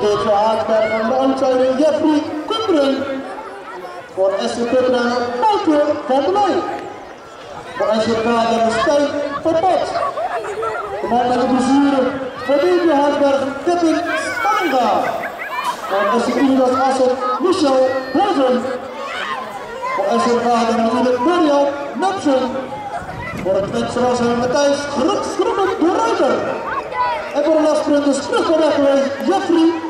Deeltje Haasberg en de outsider Jeffrey Kunderen. Voor SC Putteren, Wouter van der Leij. Voor SC Kader Stijn van Pot. De man met de blessure voor Deeltje Haasberg, Kevin Stanga. Voor SC Unidas Assen, Michel Bozen. Voor SC Kader natuurlijk Mirjam Nepsen. Voor het Twentse Matthijs Grutsgroepen de Ruiter. En voor de lastpunten terug geweest Jeffrey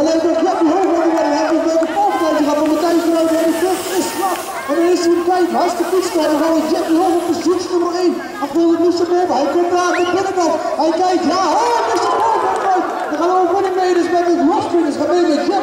Maar hij heeft nog Jeffrey Hoogland worden. Hij heeft een volgetijdje gehad. Maar Matthijs eruit. En die vlucht is slap. En dan is hij. Hij is de fietster. Dan gaan we Hoog op positie nummer 1. Hij wil het moest boven. Hij komt daar de binnenkant. Hij kijkt. Ja, oh, moest boven. Dan gaan we ook winning mee. Dus met het gaan we met.